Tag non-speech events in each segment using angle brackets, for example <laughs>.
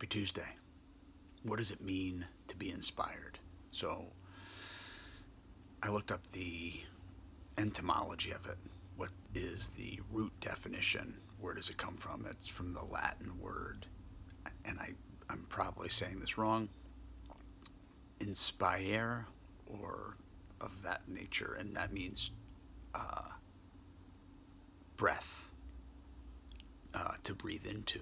Happy Tuesday. What does it mean to be inspired? So, I looked up the etymology of it. What is the root definition? Where does it come from? It's from the Latin word, and I, I'm probably saying this wrong. Inspire, or of that nature, and that means uh, breath uh, to breathe into,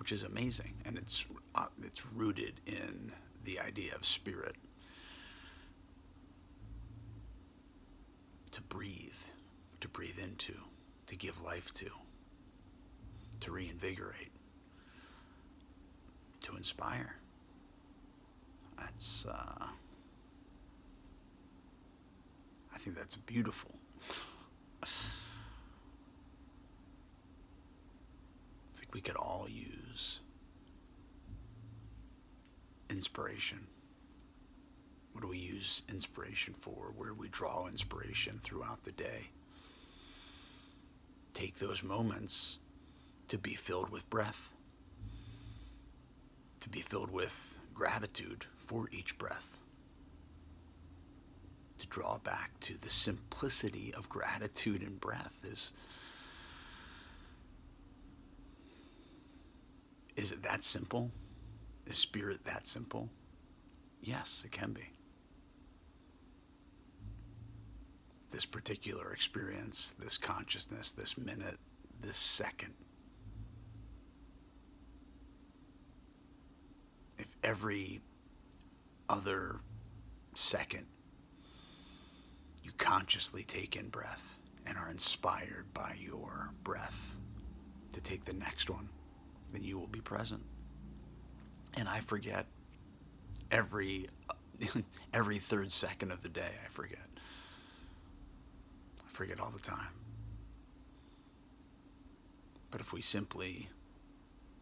which is amazing, and it's uh, it's rooted in the idea of spirit. To breathe, to breathe into, to give life to, to reinvigorate, to inspire. That's, uh, I think that's beautiful. <laughs> think we could all use inspiration. What do we use inspiration for? Where do we draw inspiration throughout the day? Take those moments to be filled with breath, to be filled with gratitude for each breath, to draw back to the simplicity of gratitude and breath is. Is it that simple? Is spirit that simple? Yes, it can be. This particular experience, this consciousness, this minute, this second. If every other second you consciously take in breath and are inspired by your breath to take the next one, then you will be present and I forget every <laughs> every third second of the day. I forget. I forget all the time. But if we simply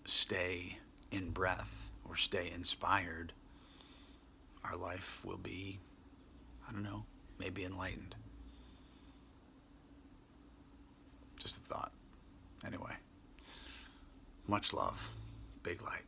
stay in breath or stay inspired, our life will be, I don't know, maybe enlightened. Just a thought. Anyway, much love. Big light.